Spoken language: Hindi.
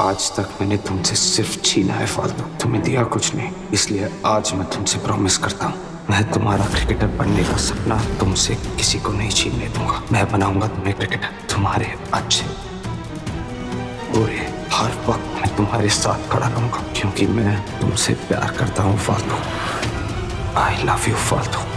आज तक मैंने तुमसे सिर्फ़ छीना है, फालतू। तुम्हें दिया कुछ नहीं, इसलिए आज मैं तुमसे प्रॉमिस करता हूँ। मैं तुम्हारा क्रिकेटर बनने का सपना तुमसे किसी को नहीं छीनने दूँगा। मैं बनाऊँगा तुम्हें क्रिकेटर तुम्हारे अच्छे बुरे हर वक्त मैं तुम्हारे साथ खड़ा रहूँगा, क्योंकि मैं तुमसे प्यार करता हूँ, फालतू। आई लव यू फालतू।